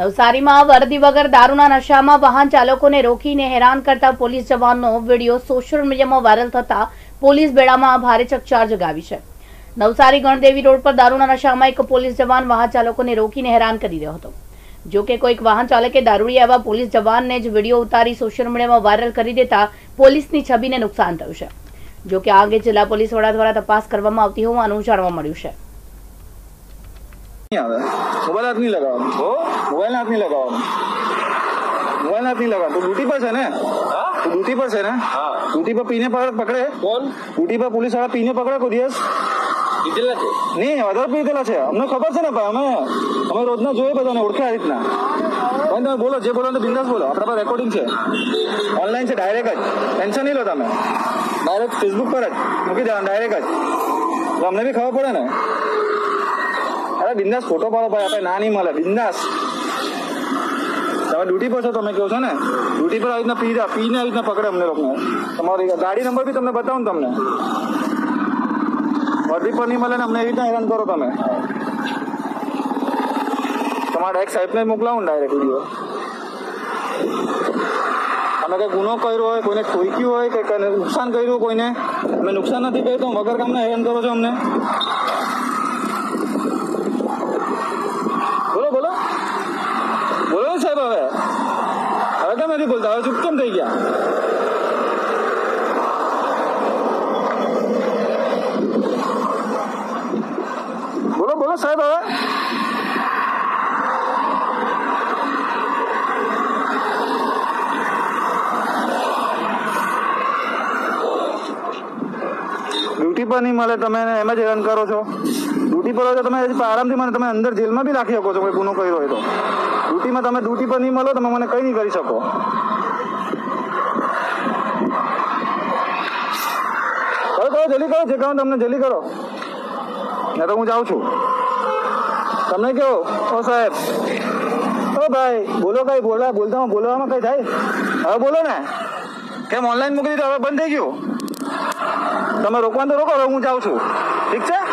નવસારીમાં વર્દી વગર દારૂના નશામાં વાહન ચાલકોને રોકીને હેરાન કરતા પોલીસ જવાનનો વીડિયો સોશિયલ મીડિયામાં વાયરલ થતા પોલીસ બેડામાં ભારે ચકચાર જગાવી છે. નવસારી ગણદેવી રોડ પર દારૂના નશામાં એક પોલીસ જવાન વાહન ચાલકોને રોકીને હેરાન કરી રહ્યો હતો. જો કે કોઈક વાહન ચાલકે દારૂડી આવા પોલીસ જવાનને જ વીડિયો ઉતારી સોશિયલ મીડિયામાં વાયરલ કરી દેતા પોલીસની છબીને નુકસાન થયું છે. જો કે આ અંગે જિલ્લા પોલીસ વડા દ્વારા તપાસ કરવામાં આવતી હોવાનું જાણવા મળ્યું છે. नहीं आ रहा है मोबाइल हाथ नहीं लगा हो मोबाइल हाथ नहीं लगा मोबाइल हाथ नहीं लगा तो ड्यूटी पर है ना तो ड्यूटी पर है ना ड्यूटी पर पीने पर पकड़े કોણ ड्यूटी પર પોલીસ વાળા પીને પકડે કોઈ દિવસ કીધેલા છે નહીં વધારે પીધેલા છે અમને ખબર છે ને ભાઈ અમે અમે રોજના જોઈએ બધાને ઓળખે આ રીતના ભાઈ તમે બોલો જે બોલો તો બિંદાસ બોલો આપણા પર રેકોર્ડિંગ છે ઓનલાઈન છે ડાયરેક્ટ જ ટેન્શન નહીં લો તમે ડાયરેક્ટ ફેસબુક પર જ મૂકી દેવાનું ડાયરેક્ટ જ તો અમને બી ખબર પડે ને અરે બિંદાસ ફોટો પાડો ભાઈ, આપણે ના નહીં મળે, બિંદાસ. તમે ડ્યુટી પર છો, તમે કહો છો ને? ડ્યુટી પર આવી રીતના પી પીને આવી રીતના પકડે અમને લોકોને. તમારી ગાડી નંબર બી તમને બતાવું તમને. વર્દી પર નહીં મળે ને, અમને એવી રીતના હેરાન કરો તમે. તમારા એક સાહેબને મોકલાવું ડાયરેક્ટ વીડિયો અમે કંઈ ગુનો કર્યો હોય, કોઈને ઠોક્યું હોય કે નુકસાન કર્યું કોઈને, અમે નુકસાન નથી કર્યું, તો વગર કામને હેરાન કરો છો અમને બોલો બોલો બોલો ને સાહેબ હવે હવે કેમ નથી બોલતા હવે ચૂપ કેમ થઈ ગયા બોલો બોલો સાહેબ હવે ડ્યુટી પર નહીં મળે, તમે એમ જ હેરાન કરો છો. ડ્યુટી પર હોય તો તમે આરામથી મને તમે અંદર જેલમાં બી રાખી શકો છો, કોઈ ગુનો કર્યો હોય તો. ડ્યુટીમાં તમે ડ્યુટી પર નહીં મળો, તમે મને કંઈ નહીં કરી શકો. કરો કરો જલ્દી કરો જે કહો તમને જલ્દી કરો. ને તો હું જાઉં છું. તમને કહો, ઓ સાહેબ. ઓ ભાઈ, બોલો કઈ, બોલા, બોલતા બોલવામાં કઈ થાય? હવે બોલો ને. કેમ ઓનલાઈન મૂકી દીધું, હવે બંધ થઈ ગયું? તમે રોકવાનું તો રોકો હું જાઉં છું. ઠીક છે?